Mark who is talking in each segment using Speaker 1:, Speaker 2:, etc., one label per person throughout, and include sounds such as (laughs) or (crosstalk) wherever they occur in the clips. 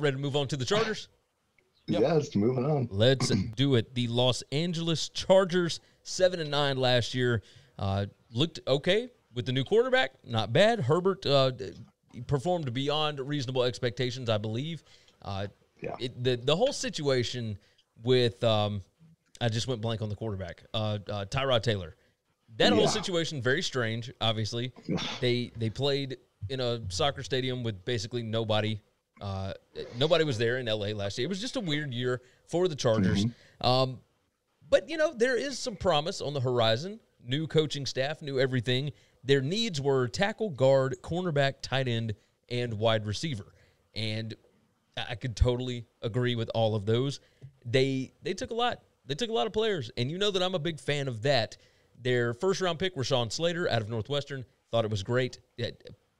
Speaker 1: ready to move on to the Chargers?
Speaker 2: Yep. Yes, moving on.
Speaker 1: Let's (clears throat) do it. The Los Angeles Chargers, seven and nine last year, uh, looked okay with the new quarterback. Not bad. Herbert uh, performed beyond reasonable expectations, I believe. Uh, yeah. It, the the whole situation with um, I just went blank on the quarterback, uh, uh, Tyrod Taylor. That yeah. whole situation very strange. Obviously, (sighs) they they played in a soccer stadium with basically nobody. Uh, nobody was there in LA last year. It was just a weird year for the Chargers. Mm-hmm. Um, but you know there is some promise on the horizon. New coaching staff, new everything. Their needs were tackle, guard, cornerback, tight end, and wide receiver. And I could totally agree with all of those. They they took a lot. They took a lot of players, and you know that I'm a big fan of that. Their first round pick, Rashawn Slater, out of Northwestern, thought it was great.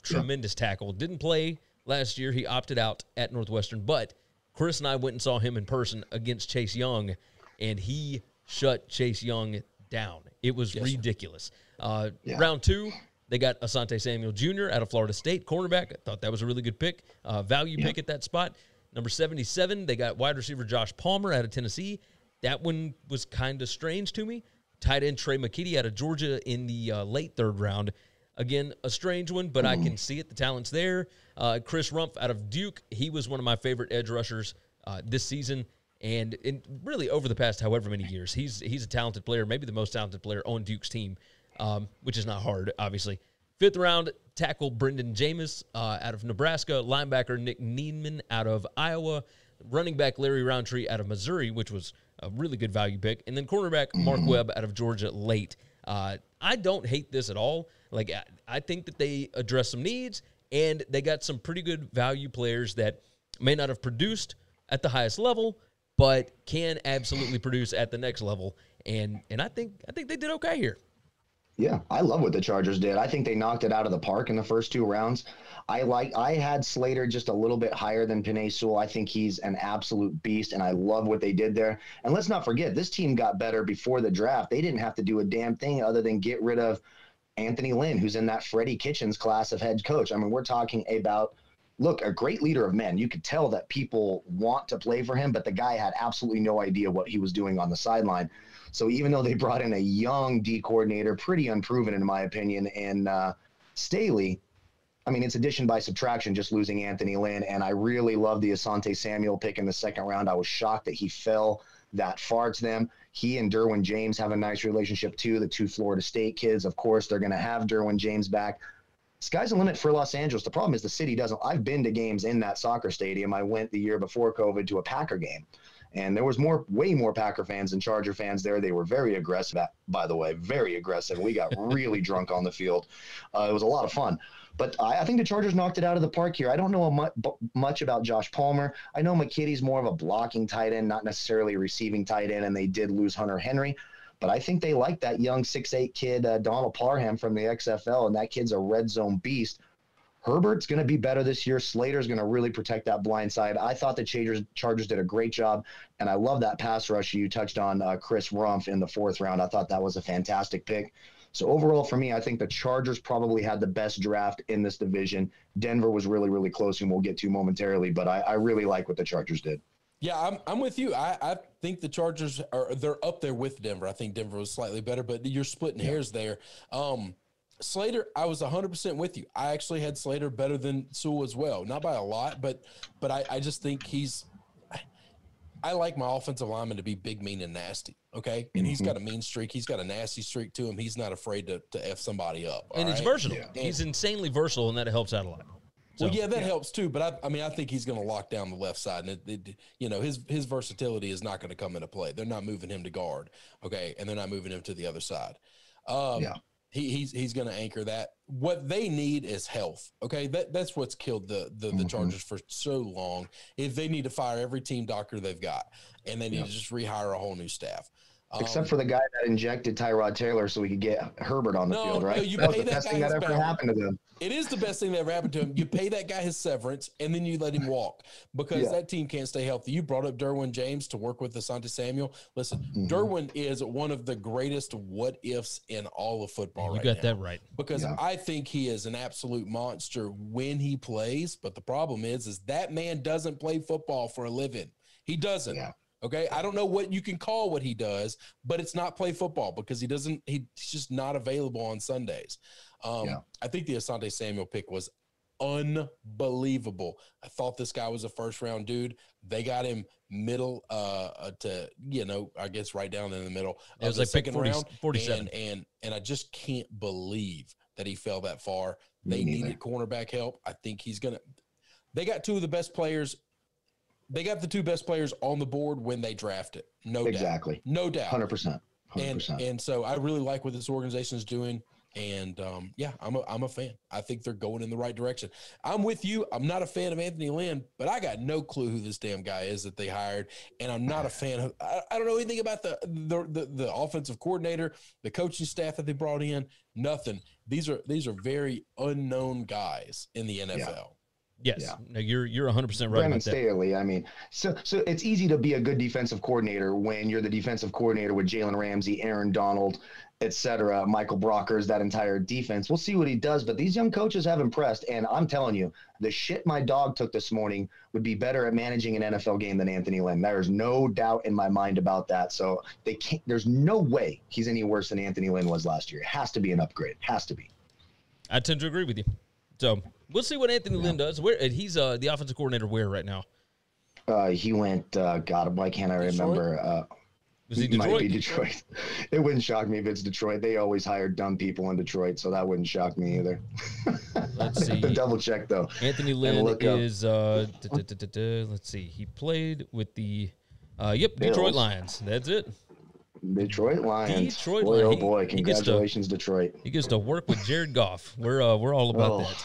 Speaker 1: Tremendous yeah. tackle. Didn't play last year. He opted out at Northwestern, but Chris and I went and saw him in person against Chase Young, and he shut Chase Young down. It was yes, ridiculous. Uh, yeah. Round two, they got Asante Samuel Jr. out of Florida State, cornerback. I thought that was a really good pick, uh, value pick at that spot. Number 77, they got wide receiver Josh Palmer out of Tennessee. That one was kind of strange to me. Tight end Tre' McKitty out of Georgia in the uh, late third round. Again, a strange one, but I can see it. The talent's there. Uh, Chris Rumph out of Duke. He was one of my favorite edge rushers uh, this season, and in, really over the past however many years, he's he's a talented player, maybe the most talented player on Duke's team, um, which is not hard, obviously. Fifth round tackle Brenden Jaimes uh, out of Nebraska, linebacker Nick Niemann out of Iowa, running back Larry Rountree out of Missouri, which was a really good value pick, and then cornerback Mark mm-hmm. Webb out of Georgia late. Uh, I don't hate this at all. Like I, I think that they address some needs and they got some pretty good value players that may not have produced at the highest level, but can absolutely produce at the next level. And and I think I think they did okay here.
Speaker 2: Yeah, I love what the Chargers did. I think they knocked it out of the park in the first two rounds. I like I had Slater just a little bit higher than Penei Sewell. I think he's an absolute beast, and I love what they did there. And let's not forget, this team got better before the draft. They didn't have to do a damn thing other than get rid of Anthony Lynn, who's in that Freddie Kitchens class of head coach. I mean, we're talking about look, a great leader of men. You could tell that people want to play for him, but the guy had absolutely no idea what he was doing on the sideline. So even though they brought in a young D coordinator, pretty unproven in my opinion, and uh, Staley, I mean, it's addition by subtraction, just losing Anthony Lynn. And I really love the Asante Samuel pick in the second round. I was shocked that he fell that far to them. He and Derwin James have a nice relationship too. The two Florida State kids, of course, they're going to have Derwin James back. Sky's the limit for Los Angeles. The problem is the city doesn't. I've been to games in that soccer stadium. I went the year before COVID to a Packer game, and there was more, way more Packer fans than Charger fans there. They were very aggressive. By the way, very aggressive. We got (laughs) really drunk on the field. Uh, it was a lot of fun. But I, I, think the Chargers knocked it out of the park here. I don't know much, much about Josh Palmer. I know McKitty's more of a blocking tight end, not necessarily a receiving tight end, and they did lose Hunter Henry. But I think they like that young six-eight kid, uh, Donald Parham from the XFL, and that kid's a red zone beast. Herbert's going to be better this year. Slater's going to really protect that blind side. I thought the Chargers, Chargers did a great job, and I love that pass rush you touched on, uh, Chris Rumph in the fourth round. I thought that was a fantastic pick. So overall, for me, I think the Chargers probably had the best draft in this division. Denver was really, really close, and we'll get to momentarily. But I, I really like what the Chargers did.
Speaker 3: Yeah, I'm, I'm with you. I, I think the Chargers are they're up there with Denver. I think Denver was slightly better, but you're splitting yeah. hairs there. Um, Slater, I was 100% with you. I actually had Slater better than Sewell as well. Not by a lot, but but I, I just think he's I like my offensive lineman to be big, mean, and nasty. Okay. And mm-hmm. he's got a mean streak. He's got a nasty streak to him. He's not afraid to, to F somebody up.
Speaker 1: And he's right? versatile. Yeah. He's insanely versatile, and that helps out a lot.
Speaker 3: So, well, yeah, that yeah. helps too. But I, I mean, I think he's going to lock down the left side, and it, it, you know, his his versatility is not going to come into play. They're not moving him to guard, okay, and they're not moving him to the other side. Um, yeah he, he's he's going to anchor that. What they need is health. Okay, that that's what's killed the the, the mm-hmm. Chargers for so long. If they need to fire every team doctor they've got, and they need to just rehire a whole new staff.
Speaker 2: Except for the guy that injected Tyrod Taylor so we could get Herbert on the
Speaker 3: No,
Speaker 2: field,
Speaker 3: no,
Speaker 2: right?
Speaker 3: you
Speaker 2: that was
Speaker 3: pay
Speaker 2: the
Speaker 3: that
Speaker 2: best
Speaker 3: guy
Speaker 2: thing that ever
Speaker 3: salary.
Speaker 2: happened to them.
Speaker 3: It is the best thing that ever happened to him. You pay that guy his severance, and then you let him walk because
Speaker 2: Yeah.
Speaker 3: that team can't stay healthy. You brought up Derwin James to work with Asante Samuel. Listen,
Speaker 2: Mhm.
Speaker 3: Derwin is one of the greatest what ifs in all of football.
Speaker 1: you
Speaker 3: right
Speaker 1: got
Speaker 3: now.
Speaker 1: that right.
Speaker 3: because
Speaker 2: Yeah.
Speaker 3: I think he is an absolute monster when he plays. But the problem is, is that man doesn't play football for a living. He doesn't.
Speaker 2: Yeah.
Speaker 3: Okay. I don't know what you can call what he does, but it's not play football because he doesn't. He's just not available on Sundays. Um,
Speaker 2: Yeah.
Speaker 3: I think the Asante Samuel pick was unbelievable. I thought this guy was a first round dude. They got him middle uh uh, to you know I guess right down in the middle.
Speaker 1: It was like
Speaker 3: second
Speaker 1: 40
Speaker 3: round.
Speaker 1: 47.
Speaker 3: And, and and I just can't believe that he fell that far. They needed cornerback help. I think he's gonna. They got two of the best players. They got the two best players on the board when they drafted. No
Speaker 2: Exactly.
Speaker 3: doubt. No doubt.
Speaker 2: Hundred percent. Hundred
Speaker 3: And
Speaker 2: percent.
Speaker 3: and so I really like what this organization is doing. And um, yeah, I'm a I'm a fan. I think they're going in the right direction. I'm with you. I'm not a fan of Anthony Lynn, but I got no clue who this damn guy is that they hired, and I'm not a (sighs) fan of. I, I don't know anything about the, the the the offensive coordinator, the coaching staff that they brought in. Nothing. These are these are very unknown guys in the NFL.
Speaker 1: Yes,
Speaker 2: Yeah.
Speaker 1: no, you're you're 100 percent right
Speaker 2: Brandon
Speaker 1: that.
Speaker 2: Staley. I mean, so so it's easy to be a good defensive coordinator when you're the defensive coordinator with Jalen Ramsey, Aaron Donald, etc. Michael Brockers, that entire defense. We'll see what he does, but these young coaches have impressed, and I'm telling you, the shit my dog took this morning would be better at managing an NFL game than Anthony Lynn. There's no doubt in my mind about that. So they can't. There's no way he's any worse than Anthony Lynn was last year. It has to be an upgrade. It Has to be.
Speaker 1: I tend to agree with you. So we'll see what Anthony Lynn does. Where and he's uh, the offensive coordinator where right now?
Speaker 2: Uh, he went. Uh, God, why can't I remember? Uh,
Speaker 1: Was he
Speaker 2: It Might be
Speaker 1: Detroit?
Speaker 2: Detroit. (laughs) It wouldn't shock me if it's Detroit. They always hire dumb people in Detroit, so that wouldn't shock me either.
Speaker 1: Let's see. (laughs)
Speaker 2: Double check though.
Speaker 1: Anthony Lynn
Speaker 2: look
Speaker 1: is uh, let's see. He played with the uh, yep Detroit
Speaker 2: Bills.
Speaker 1: Lions. That's it.
Speaker 2: Detroit Lions.
Speaker 1: Detroit
Speaker 2: boy,
Speaker 1: Lion.
Speaker 2: oh
Speaker 1: He-
Speaker 2: boy!
Speaker 1: he to-
Speaker 2: Congratulations, Detroit.
Speaker 1: He gets to work with Jared Goff. We're uh, we're all about
Speaker 2: Oh.
Speaker 1: that.